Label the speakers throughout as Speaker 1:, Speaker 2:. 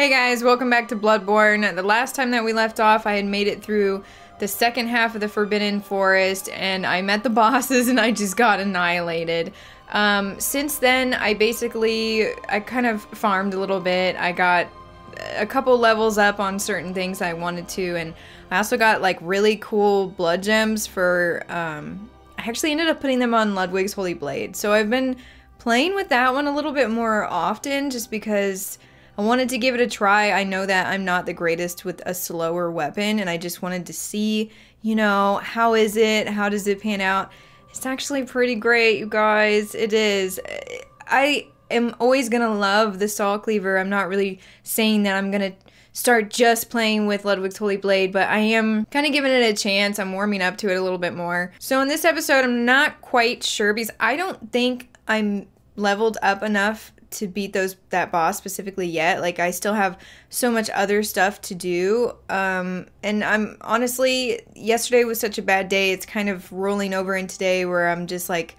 Speaker 1: Hey guys, welcome back to Bloodborne. The last time that we left off, I had made it through the second half of the Forbidden Forest and I met the bosses and I just got annihilated. Um, since then, I basically, I kind of farmed a little bit. I got a couple levels up on certain things I wanted to and I also got like really cool blood gems for, um, I actually ended up putting them on Ludwig's Holy Blade. So I've been playing with that one a little bit more often just because I wanted to give it a try. I know that I'm not the greatest with a slower weapon, and I just wanted to see, you know, how is it? How does it pan out? It's actually pretty great, you guys. It is. I am always gonna love the Saw Cleaver. I'm not really saying that I'm gonna start just playing with Ludwig's Holy Blade, but I am kind of giving it a chance. I'm warming up to it a little bit more. So in this episode, I'm not quite sure because I don't think I'm leveled up enough to beat those that boss specifically yet. Like I still have so much other stuff to do. Um and I'm honestly yesterday was such a bad day. It's kind of rolling over in today where I'm just like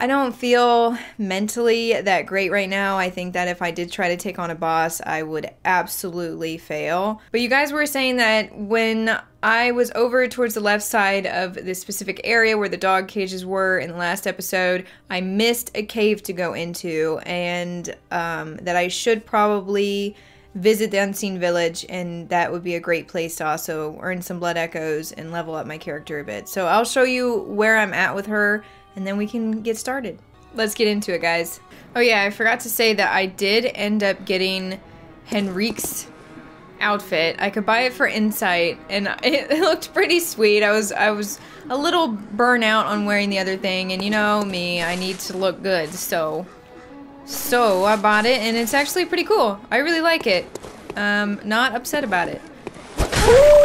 Speaker 1: I don't feel mentally that great right now. I think that if I did try to take on a boss, I would absolutely fail. But you guys were saying that when I was over towards the left side of this specific area where the dog cages were in the last episode, I missed a cave to go into, and um, that I should probably visit the Unseen Village, and that would be a great place to also earn some blood echoes and level up my character a bit. So I'll show you where I'm at with her and then we can get started. Let's get into it, guys. Oh yeah, I forgot to say that I did end up getting Henryk's outfit. I could buy it for Insight, and it, it looked pretty sweet. I was I was a little burnout on wearing the other thing, and you know me, I need to look good, so so I bought it, and it's actually pretty cool. I really like it. Um, not upset about it. Ooh!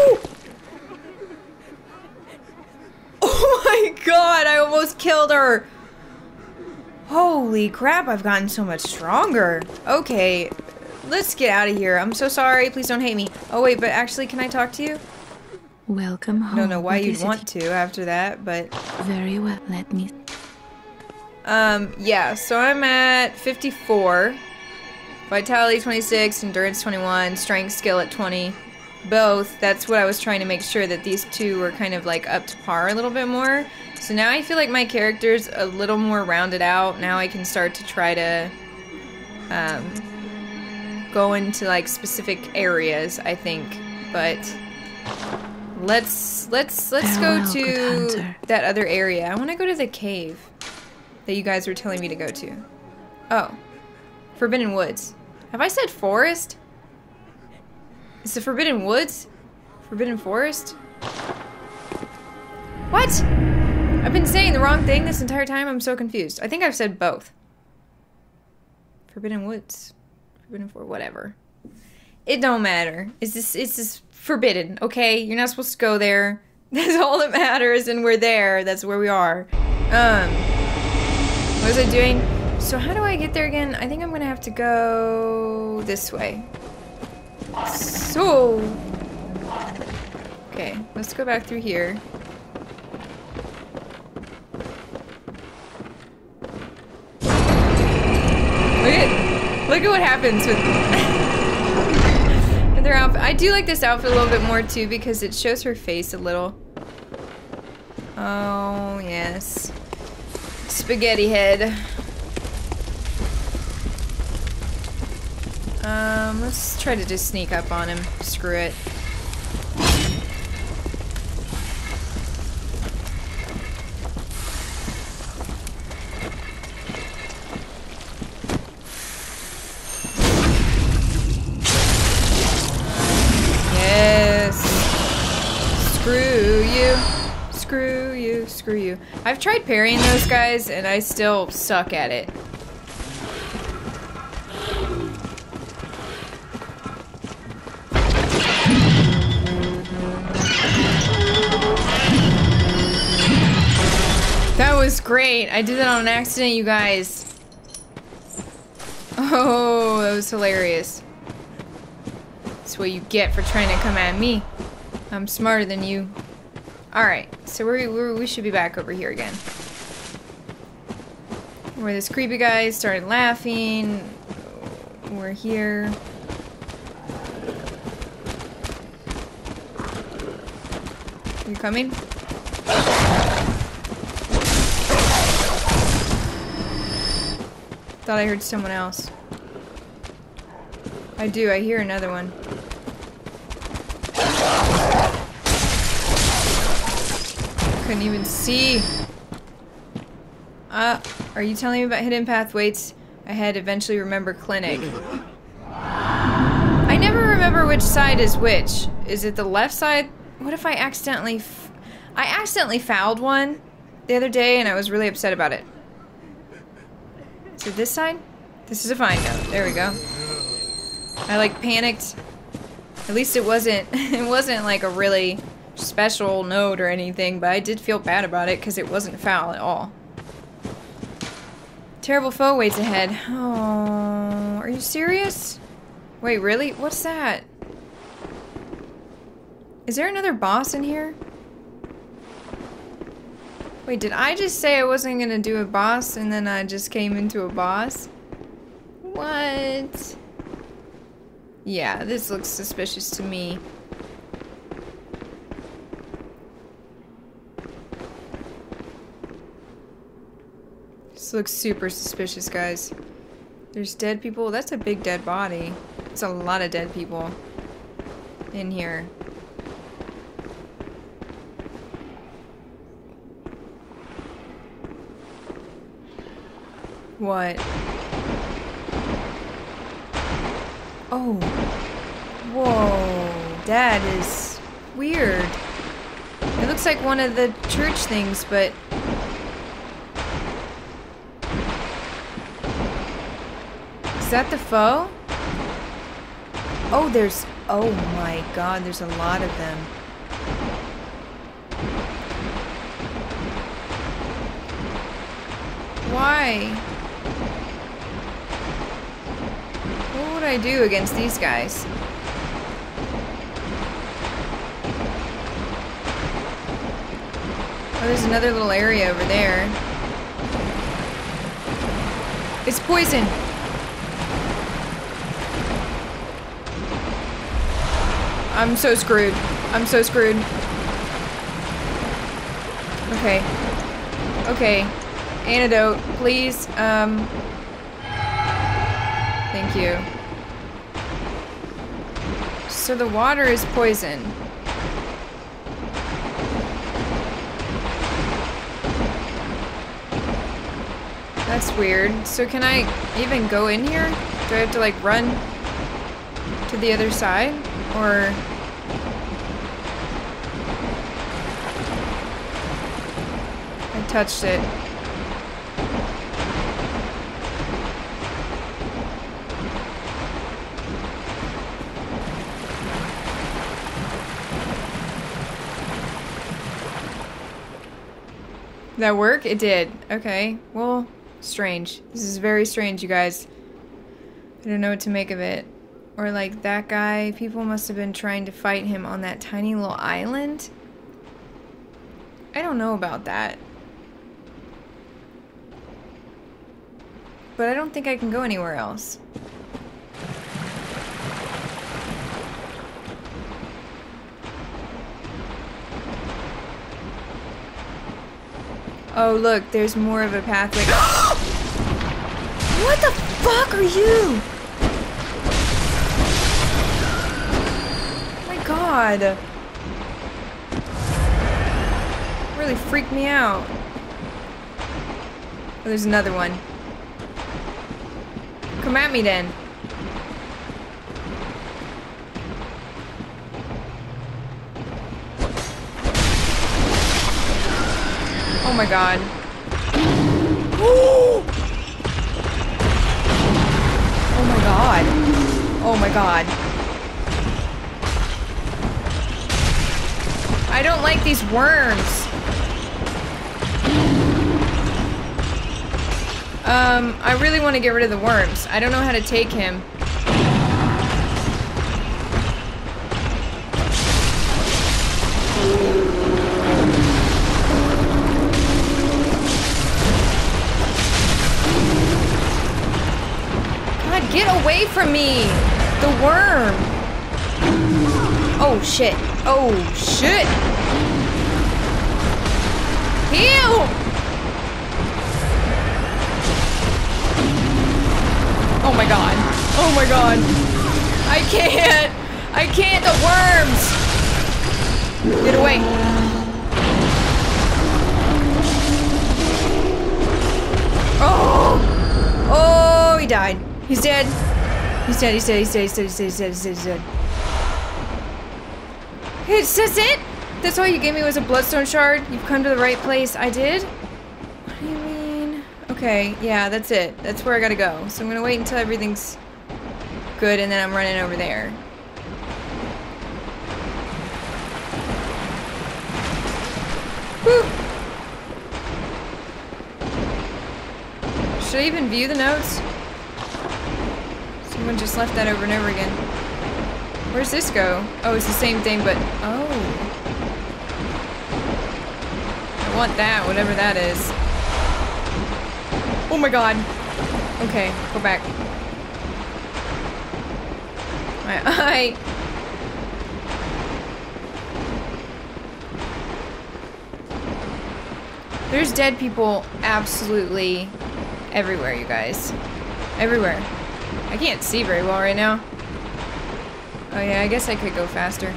Speaker 1: Oh my god, I almost killed her. Holy crap, I've gotten so much stronger. Okay, let's get out of here. I'm so sorry. Please don't hate me. Oh, wait, but actually, can I talk to you?
Speaker 2: Welcome home.
Speaker 1: I don't know why you'd want to after that, but...
Speaker 2: Very well, let me...
Speaker 1: Um, yeah, so I'm at 54. Vitality 26, Endurance 21, Strength Skill at 20 both, that's what I was trying to make sure that these two were kind of like up to par a little bit more. So now I feel like my character's a little more rounded out. Now I can start to try to um, go into like specific areas, I think. But let's let's let's go to that other area. I want to go to the cave that you guys were telling me to go to. Oh, Forbidden Woods. Have I said forest? Is the Forbidden Woods? Forbidden Forest? What? I've been saying the wrong thing this entire time. I'm so confused. I think I've said both. Forbidden Woods. Forbidden Forest. Whatever. It don't matter. It's just, it's just forbidden, okay? You're not supposed to go there. That's all that matters, and we're there. That's where we are. Um, what was I doing? So how do I get there again? I think I'm gonna have to go this way. So... Okay, let's go back through here. Look at, look at what happens with, with their outfit. I do like this outfit a little bit more too because it shows her face a little. Oh, yes. Spaghetti head. Um, let's try to just sneak up on him. Screw it. Yes. Screw you. Screw you. Screw you. I've tried parrying those guys and I still suck at it. great. I did that on an accident, you guys. Oh, that was hilarious. That's what you get for trying to come at me. I'm smarter than you. Alright, so we're, we're, we should be back over here again. Where this creepy guy started laughing. We're here. You coming? Thought I heard someone else. I do, I hear another one. Couldn't even see. Uh, are you telling me about hidden pathways ahead? Eventually remember clinic. I never remember which side is which. Is it the left side? What if I accidentally... I accidentally fouled one the other day and I was really upset about it. It this side? This is a fine note. There we go. I like panicked. At least it wasn't, it wasn't like a really special note or anything, but I did feel bad about it because it wasn't foul at all. Terrible foe waits ahead. Oh, are you serious? Wait, really? What's that? Is there another boss in here? Wait, did I just say I wasn't gonna do a boss and then I just came into a boss? What? Yeah, this looks suspicious to me. This looks super suspicious, guys. There's dead people. That's a big dead body. It's a lot of dead people in here. What? Oh. Whoa. That is weird. It looks like one of the church things, but... Is that the foe? Oh, there's... Oh my god, there's a lot of them. Why? What would I do against these guys? Oh, there's another little area over there. It's poison! I'm so screwed. I'm so screwed. Okay. Okay. Antidote, please. Um. Thank you. So the water is poison. That's weird. So can I even go in here? Do I have to like run to the other side? Or... I touched it. That work? It did. Okay. Well, strange. This is very strange, you guys. I don't know what to make of it. Or like that guy, people must have been trying to fight him on that tiny little island. I don't know about that. But I don't think I can go anywhere else. Oh, look, there's more of a pathway. what the fuck are you? Oh my god. Really freaked me out. Oh, there's another one. Come at me then. Oh my god. Oh my god. Oh my god. I don't like these worms. Um, I really want to get rid of the worms. I don't know how to take him. Away from me! The worm! Oh, shit. Oh, shit! Heal! Oh my god. Oh my god. I can't. I can't. The worms. Get away. Oh. Oh, he died. He's dead. He's dead, he's dead, he's dead, he's dead, he's dead, he's dead, he's dead, he's dead. It's just it? That's all you gave me was a bloodstone shard? You've come to the right place. I did? What do you mean? Okay, yeah, that's it. That's where I gotta go. So I'm gonna wait until everything's good and then I'm running over there. Woo! Should I even view the notes? Someone just left that over and over again. Where's this go? Oh, it's the same thing, but... Oh. I want that, whatever that is. Oh my god. Okay, go back. My eye. There's dead people absolutely everywhere, you guys. Everywhere. I can't see very well right now. Oh yeah, I guess I could go faster.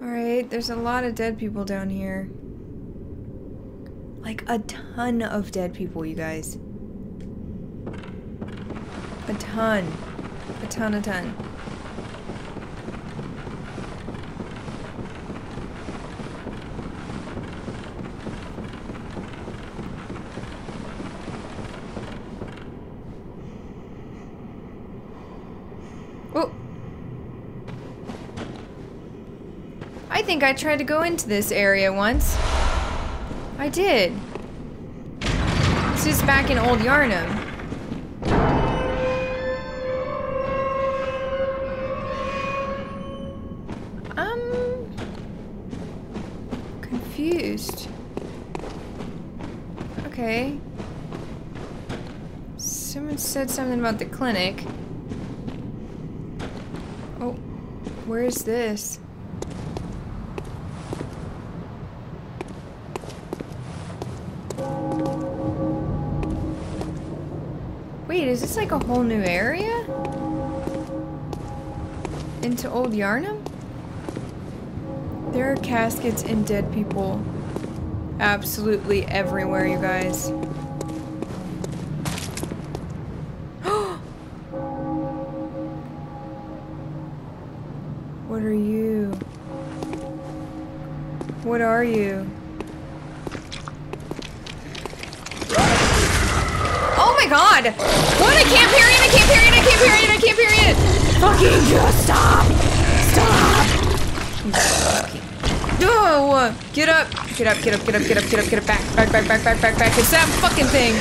Speaker 1: Alright, there's a lot of dead people down here. Like a ton of dead people, you guys. A ton. A ton, a ton. Oh. I think I tried to go into this area once. I did. This is back in Old Yharnam. Said something about the clinic. Oh, where is this? Wait, is this like a whole new area? Into Old Yharnam? There are caskets and dead people absolutely everywhere, you guys. What are you? What are you? Oh my god! What? I can't period! I can't period! I can't period! I can't period! Fucking just stop! Stop! No! Get up! Get up, get up, get up, get up, get up, get up, back, back, back, back, back, back, back. It's that fucking thing!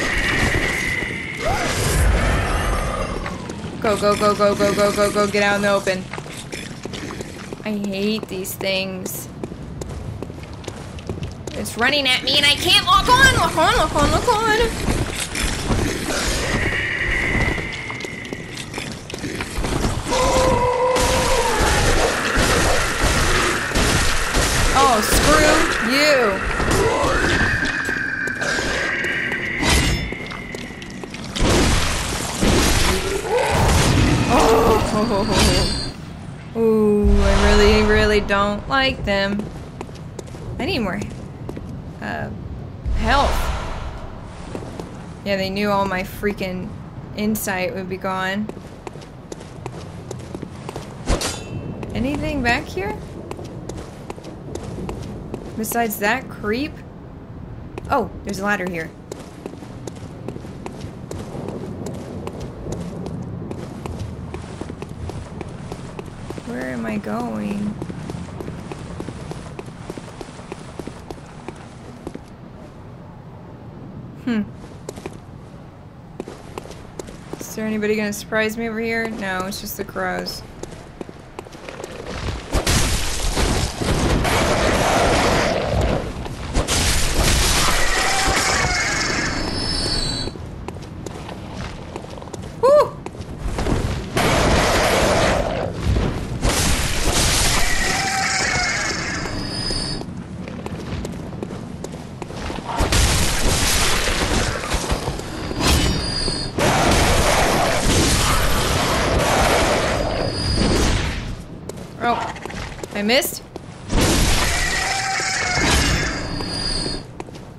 Speaker 1: Go, go, go, go, go, go, go, go, get out in the open. I hate these things. It's running at me and I can't lock on! Lock on, lock on, lock on! Oh, screw you. Oh. I really, really don't like them. I need more uh, health. Yeah, they knew all my freaking insight would be gone. Anything back here? Besides that creep? Oh, there's a ladder here. Where am I going? Hmm. Is there anybody gonna surprise me over here? No, it's just the crows. Missed?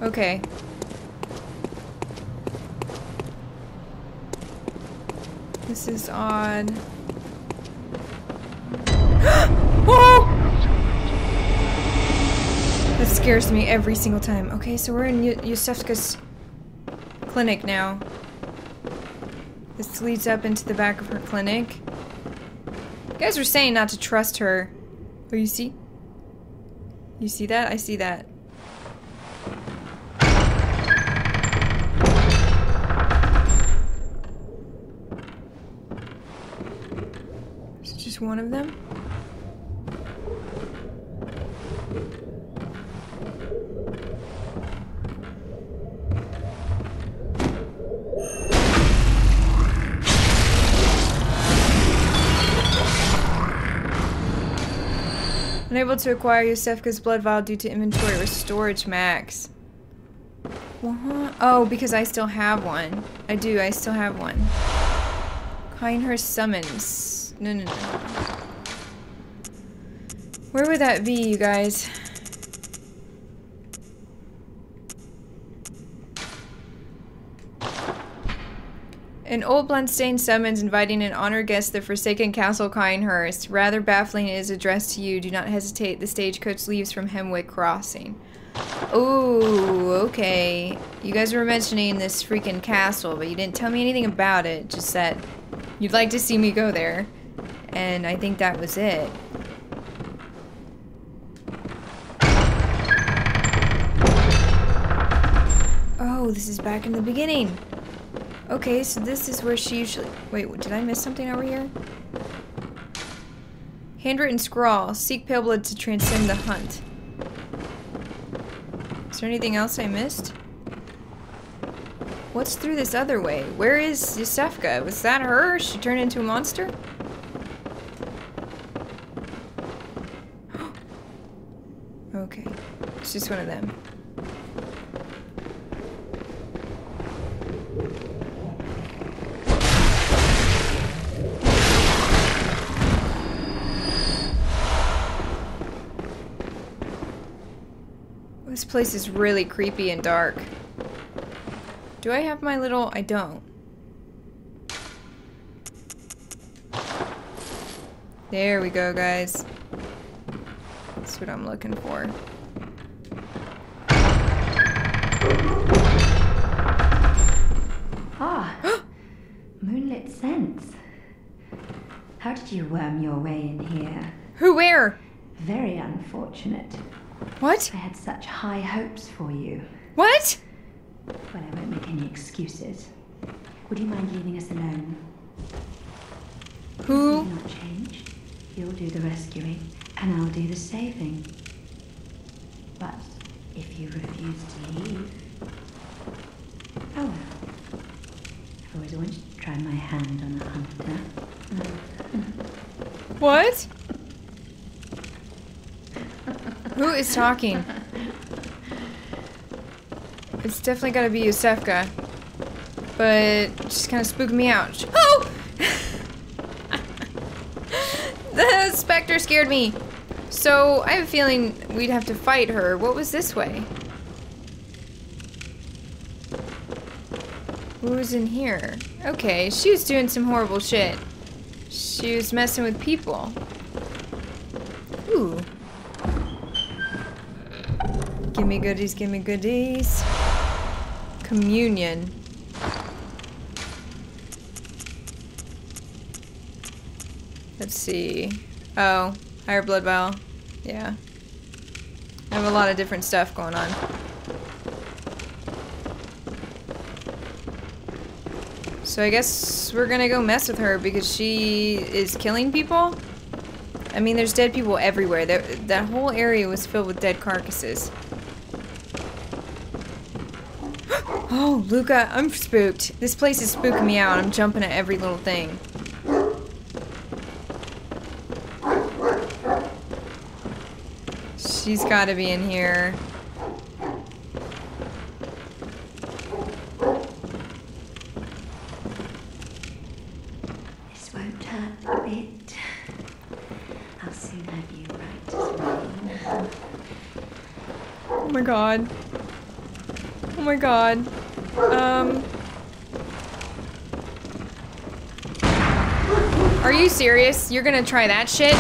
Speaker 1: Okay. This is odd. oh! That scares me every single time. Okay, so we're in Iosefka's clinic now. This leads up into the back of her clinic. You guys were saying not to trust her. Oh, you see? You see that? I see that. Is it just one of them? To acquire Iosefka's blood vial due to inventory or storage max. What? Oh, because I still have one. I do, I still have one. Cainhurst summons. No, no, no. Where would that be, you guys? An old bloodstained summons inviting an honored guest to the Forsaken Castle Cainhurst. Rather baffling is addressed to you. Do not hesitate. The stagecoach leaves from Hemwick Crossing. Oh, okay. You guys were mentioning this freaking castle, but you didn't tell me anything about it. Just that you'd like to see me go there. And I think that was it. Oh, this is back in the beginning. Okay, so this is where she usually... Wait, did I miss something over here? Handwritten scrawl. Seek pale blood to transcend the hunt. Is there anything else I missed? What's through this other way? Where is Iosefka? Was that her? She turned into a monster? okay. It's just one of them. Place is really creepy and dark. Do I have my little... I don't. There we go, guys. That's what I'm looking for.
Speaker 3: Ah, moonlit scents. How did you worm your way in here?
Speaker 1: Who, where?
Speaker 3: Very unfortunate.
Speaker 1: What?
Speaker 3: I had such high hopes for you.
Speaker 1: What?
Speaker 3: Well, I won't make any excuses. Would you mind leaving us alone?
Speaker 1: Who?
Speaker 3: Need not change. You'll do the rescuing, and I'll do the saving. But if you refuse to leave, oh well. I've always wanted to try my hand on a hunter.
Speaker 1: What? Who is talking? It's definitely gotta be Iosefka. But she's kind of spooking me out. Oh! the specter scared me. So I have a feeling we'd have to fight her. What was this way? Who was in here? Okay, she was doing some horrible shit. She was messing with people. Ooh. Gimme goodies, gimme goodies. Communion. Let's see. Oh, higher blood vial. Yeah. I have a lot of different stuff going on. So I guess we're gonna go mess with her because she is killing people? I mean, there's dead people everywhere. That, that whole area was filled with dead carcasses. Oh, Luka, I'm spooked. This place is spooking me out. I'm jumping at every little thing. She's gotta be in here.
Speaker 3: This won't hurt a bit. I'll soon have you right as rain.
Speaker 1: Oh my god. Oh my god. Um. Are you serious? You're gonna try that shit?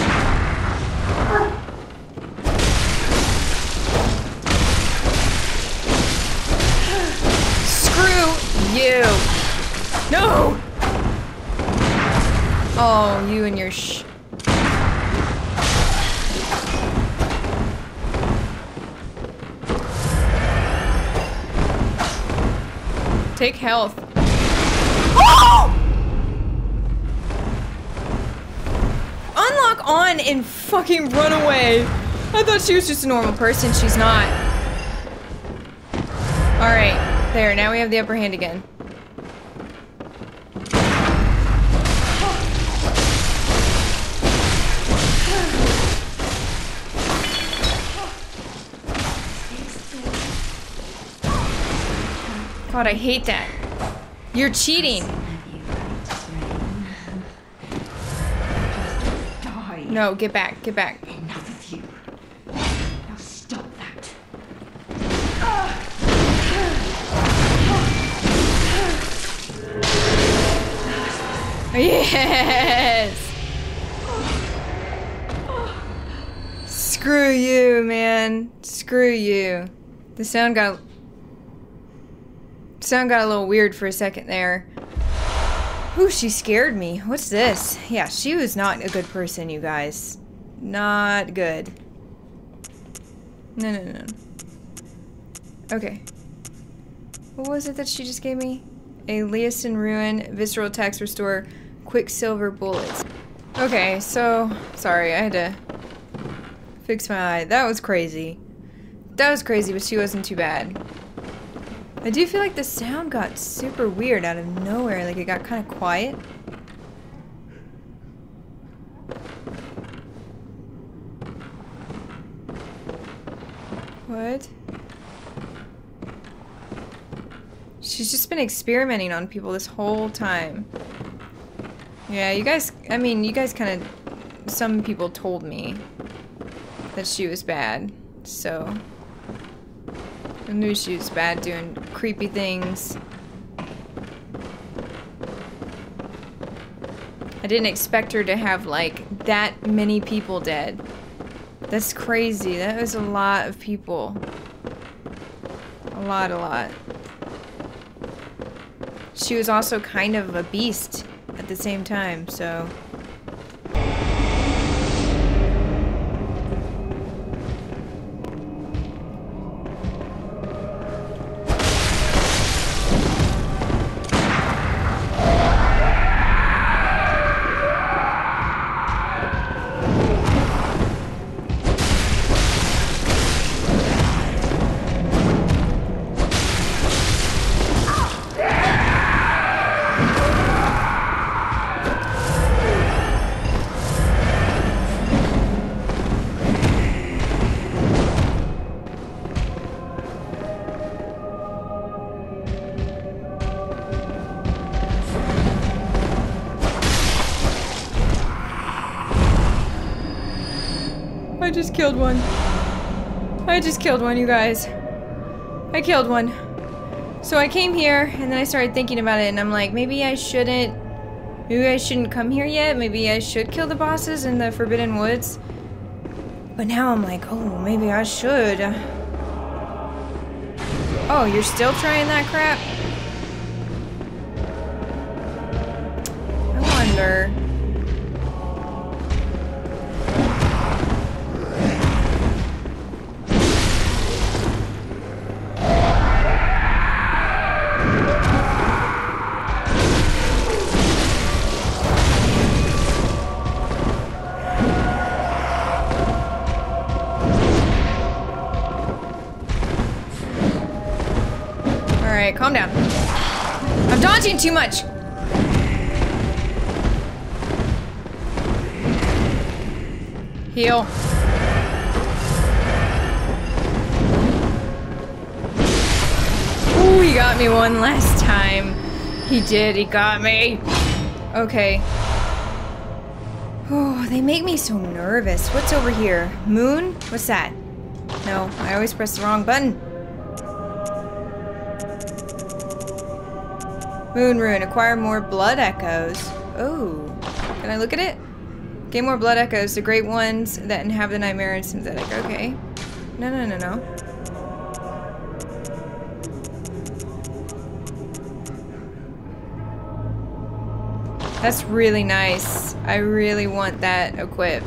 Speaker 1: Health. Oh! Unlock on and fucking run away. I thought she was just a normal person. She's not. Alright. There, now we have the upper hand again. God, I hate that. You're cheating.
Speaker 3: Have you right, Just die.
Speaker 1: No, get back, get back.
Speaker 3: Enough of you. Now stop that.
Speaker 1: Yes! Screw you, man. Screw you. The sound got sound got a little weird for a second there. Ooh, she scared me. What's this? Yeah, she was not a good person, you guys. Not good. No, no, no. Okay. What was it that she just gave me? A Leosin Ruin, Visceral Tax Restore, Quicksilver Bullets. Okay, so, sorry, I had to fix my eye. That was crazy. That was crazy, but she wasn't too bad. I do feel like the sound got super weird out of nowhere, like it got kind of quiet. What? She's just been experimenting on people this whole time. Yeah, you guys, I mean, you guys kind of, some people told me that she was bad, so. I knew she was bad doing creepy things. I didn't expect her to have, like, that many people dead. That's crazy. That was a lot of people. A lot, a lot. She was also kind of a beast at the same time, so. One. I just killed one, you guys. I killed one. So I came here, and then I started thinking about it, and I'm like, maybe I shouldn't... Maybe I shouldn't come here yet. Maybe I should kill the bosses in the Forbidden Woods. But now I'm like, oh, maybe I should. Oh, you're still trying that crap? Alright, calm down. I'm dodging too much! Heal. Ooh, he got me one last time. He did, he got me. Okay. Oh, they make me so nervous. What's over here? Moon? What's that? No, I always press the wrong button. Moon Rune. Acquire more blood echoes. Oh. Can I look at it? Gain more blood echoes. The great ones that inhabit the nightmare and synthetic. Okay. No, no, no, no. That's really nice. I really want that equipped.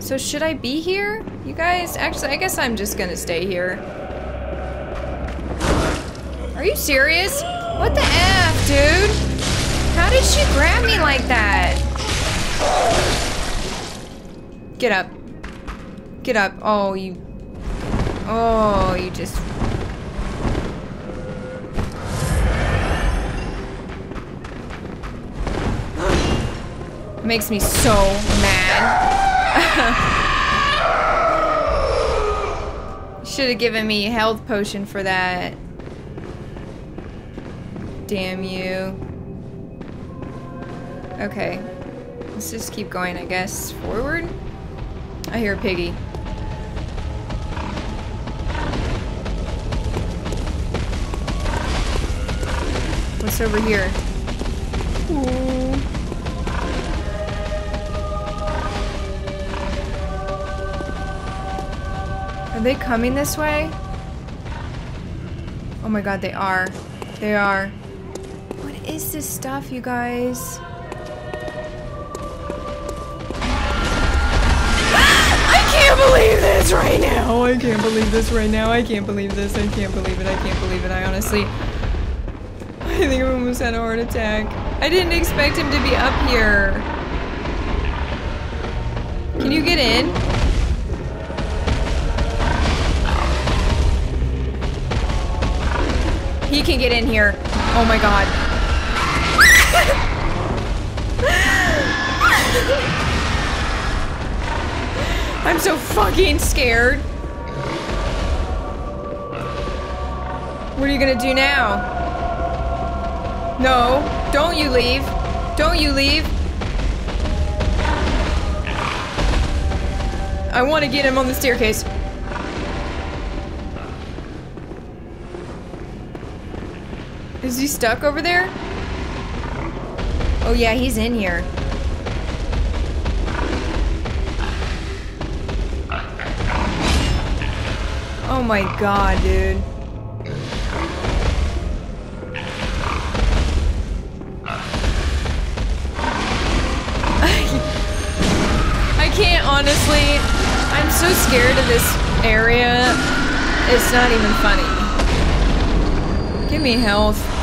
Speaker 1: So should I be here? You guys? Actually, I guess I'm just gonna stay here. Are you serious? What the F, dude? How did she grab me like that? Get up. Get up. Oh, you... Oh, you just... Makes me so mad. Should have given me health potion for that. Damn you. Okay. Let's just keep going, I guess. Forward? I hear a piggy. What's over here? Ooh. Are they coming this way? Oh my god, they are. They are. What is this stuff, you guys? I can't believe this right now. Oh, I can't believe this right now. I can't believe this. I can't believe it. I can't believe it. I honestly... I think I almost had a heart attack. I didn't expect him to be up here. Can you get in? He can get in here. Oh my god. I'm so fucking scared. What are you gonna do now? No, don't you leave. Don't you leave. I want to get him on the staircase. Is he stuck over there? Oh yeah, he's in here. Oh my god, dude. I can't honestly. I'm so scared of this area. It's not even funny. Give me health.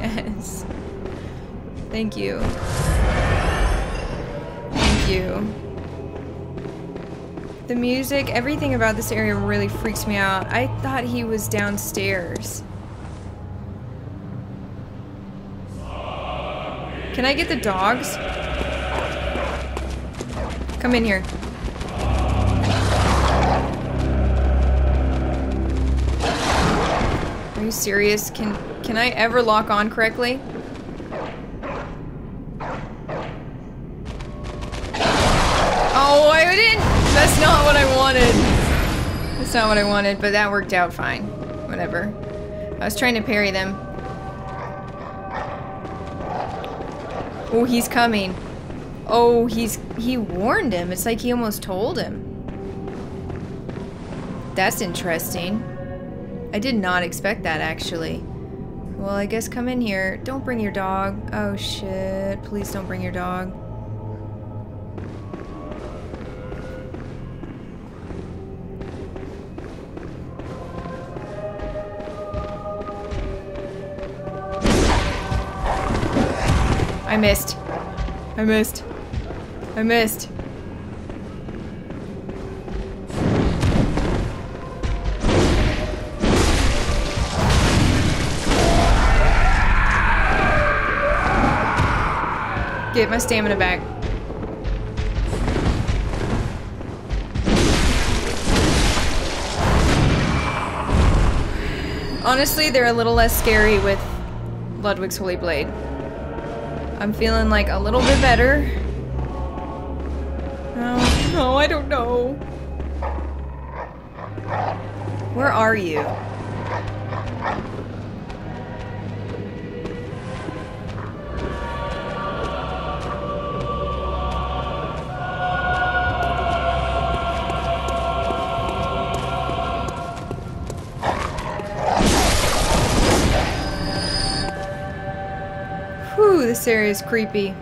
Speaker 1: Yes. Thank you. Thank you. The music, everything about this area really freaks me out. I thought he was downstairs. Can I get the dogs? Come in here. Are you serious? Can can I ever lock on correctly? Not what I wanted. That's not what I wanted, but that worked out fine. Whatever. I was trying to parry them. Oh, he's coming. Oh, he's he warned him. It's like he almost told him. That's interesting. I did not expect that, actually. Well, I guess come in here. Don't bring your dog. Oh, shit. Please don't bring your dog. I missed. I missed. I missed. Get my stamina back. Honestly, they're a little less scary with Ludwig's Holy Blade. I'm feeling like a little bit better. No, oh, no, I don't know. Where are you? This area is creepy.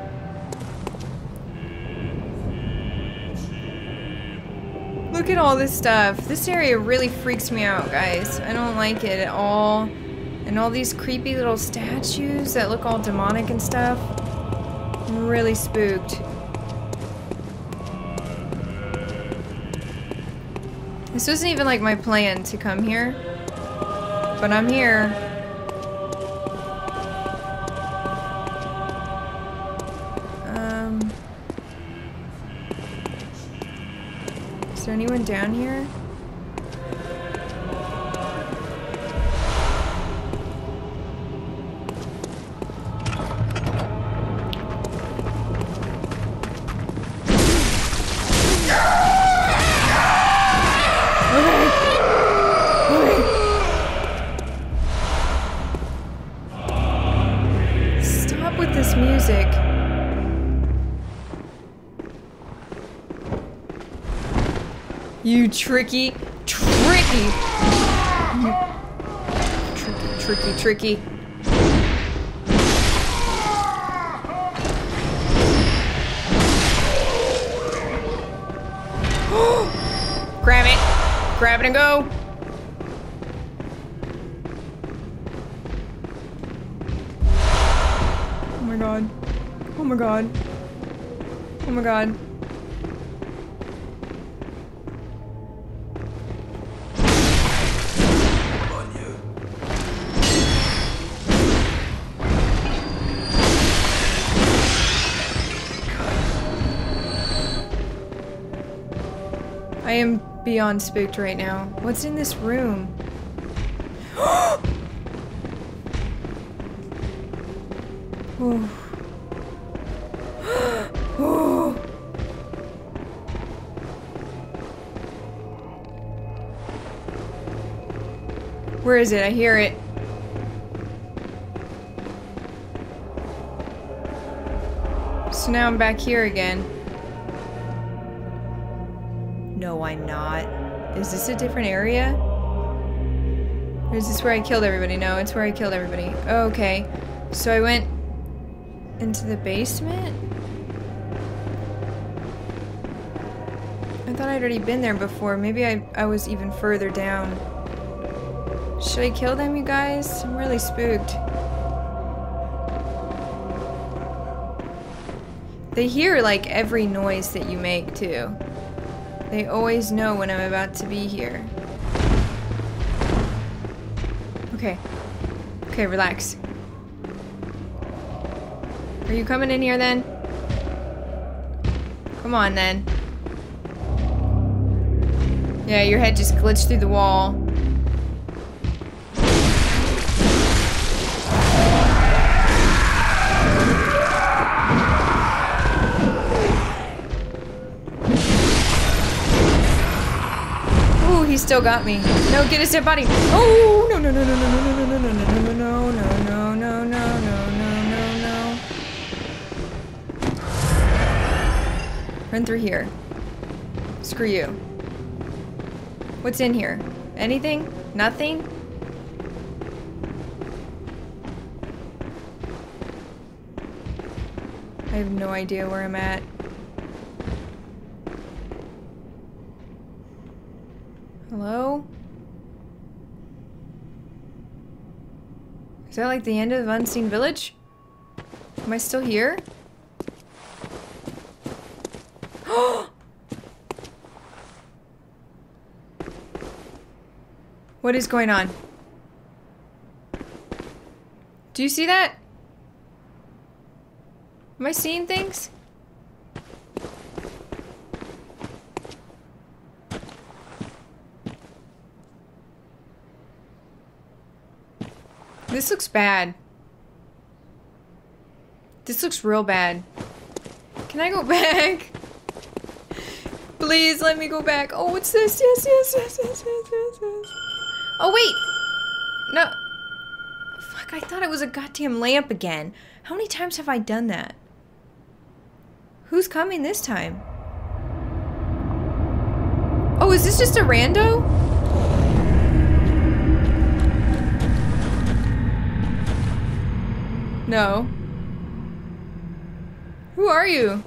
Speaker 1: Look at all this stuff. This area really freaks me out, guys. I don't like it at all. And all these creepy little statues that look all demonic and stuff. I'm really spooked. This wasn't even like my plan to come here. But I'm here. Down here? You tricky, tricky, you tricky, tricky, tricky. Grab it, grab it and go. Oh my god. Oh my god. Oh my god. Beyond spooked right now. What's in this room? Where is it? I hear it. So now I'm back here again. No, I'm not. Is this a different area? Or is this where I killed everybody? No, it's where I killed everybody. Okay. So I went into the basement? I thought I'd already been there before. Maybe I, I was even further down. Should I kill them, you guys? I'm really spooked. They hear, like, every noise that you make, too. They always know when I'm about to be here. Okay. Okay, relax. Are you coming in here then? Come on then. Yeah, your head just glitched through the wall. Still got me. No, get his dead body. Oh, no no, no, no, no, no, no, no, no, no, no, no, no, no, no, no, no, no, no, no. Run through here. Screw you. What's in here? Anything? Nothing? I have no idea where I'm at. Hello? Is that like the end of Unseen Village? Am I still here? what is going on? Do you see that? Am I seeing things? This looks bad. This looks real bad. Can I go back? Please let me go back. Oh, what's this? Yes, yes, yes, yes, yes, yes, yes. Oh, wait! No. Fuck, I thought it was a goddamn lamp again. How many times have I done that? Who's coming this time? Oh, is this just a rando? No. Who are you?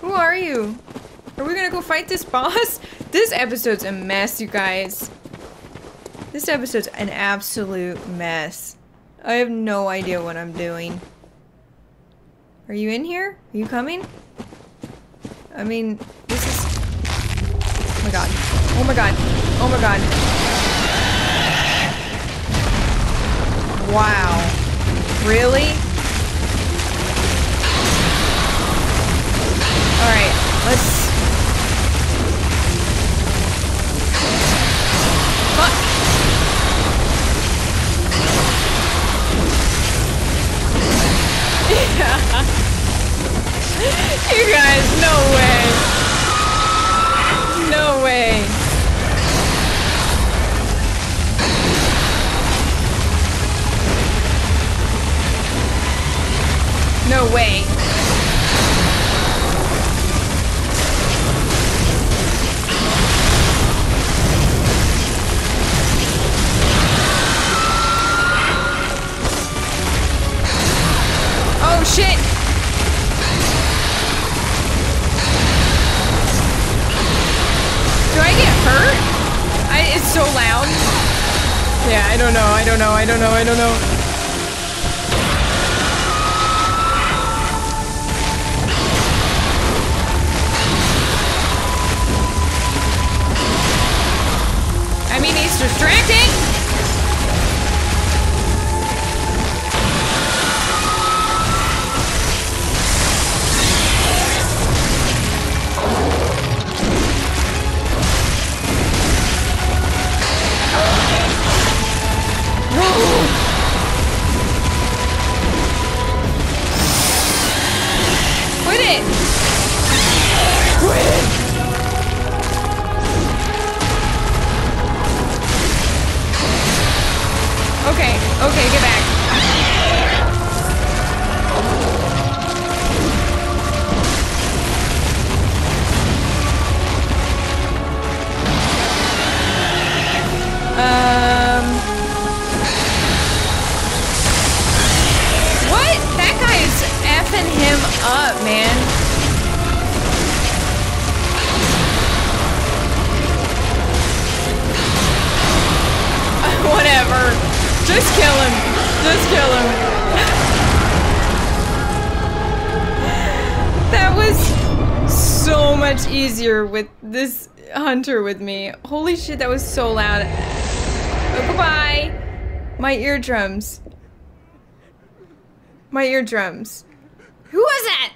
Speaker 1: Who are you? Are we gonna go fight this boss? This episode's a mess, you guys. This episode's an absolute mess. I have no idea what I'm doing. Are you in here? Are you coming? I mean, this is... Oh my god. Oh my god. Oh my god. Wow. Really? Alright, let's... Fuck! you guys, no way! No way! No way. Oh shit! Do I get hurt? I, it's so loud. Yeah, I don't know, I don't know, I don't know, I don't know. Just kill him. Just kill him. that was so much easier with this hunter with me. Holy shit, that was so loud. Oh, goodbye. My eardrums. My eardrums. Who was that?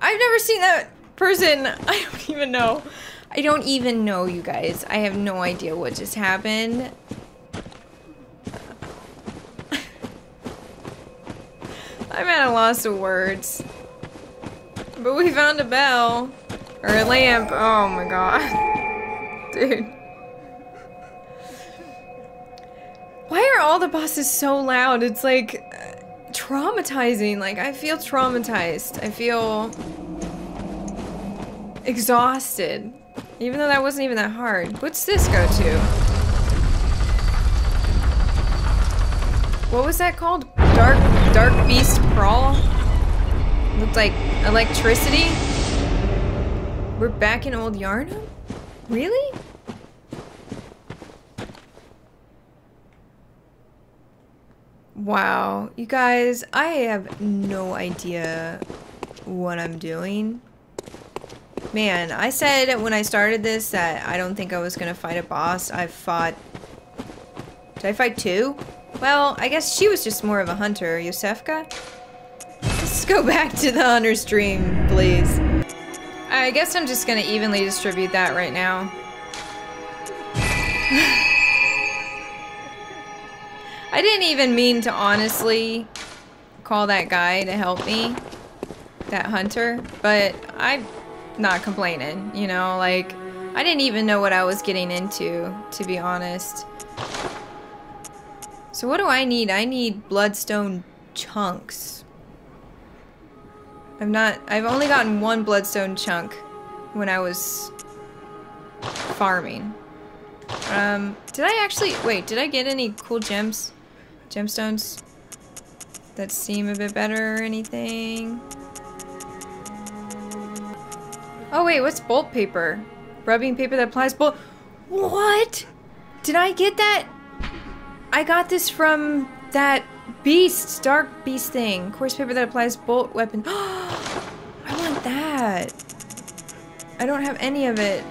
Speaker 1: I've never seen that person. I don't even know. I don't even know, you guys. I have no idea what just happened. I'm at a loss of words. But we found a bell. Or a lamp. Oh my god. Dude. Why are all the bosses so loud? It's like uh, traumatizing. Like I feel traumatized. I feel exhausted. Even though that wasn't even that hard. What's this go to? What was that called? Dark Dark Beast Paarl? Looked like electricity? We're back in Old Yharnam? Really? Wow, you guys, I have no idea what I'm doing. Man, I said when I started this that I don't think I was gonna fight a boss. I fought... Did I fight two? Well, I guess she was just more of a hunter. Iosefka? Let's go back to the Hunter's Dream, please. I guess I'm just gonna evenly distribute that right now. I didn't even mean to honestly call that guy to help me. That hunter. But I'm not complaining, you know, like... I didn't even know what I was getting into, to be honest. So what do I need? I need bloodstone chunks. I've not, I've only gotten one bloodstone chunk when I was farming. Um, did I actually, wait, did I get any cool gems? Gemstones? That seem a bit better or anything? Oh wait, what's bolt paper? Rubbing paper that applies bolt- What? Did I get that? I got this from that beast, dark beast thing. Coarse paper that applies bolt weapon. I want that. I don't have any of it.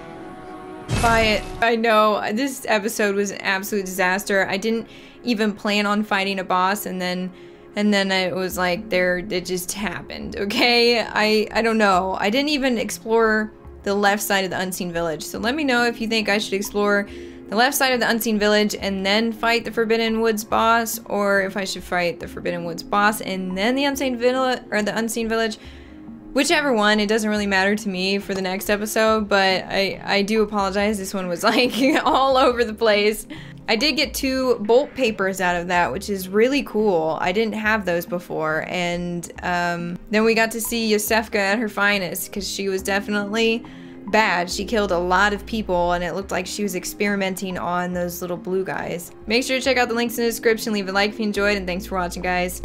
Speaker 1: Buy it. I know, this episode was an absolute disaster. I didn't even plan on fighting a boss and then and then it was like there it just happened okay i i don't know i didn't even explore the left side of the unseen village so let me know if you think i should explore the left side of the unseen village and then fight the forbidden woods boss or if i should fight the forbidden woods boss and then the unseen village or the unseen village whichever one it doesn't really matter to me for the next episode but i i do apologize this one was like all over the place I did get two bolt papers out of that, which is really cool. I didn't have those before. And um, then we got to see Iosefka at her finest because she was definitely bad. She killed a lot of people and it looked like she was experimenting on those little blue guys. Make sure to check out the links in the description, leave a like if you enjoyed, and thanks for watching, guys.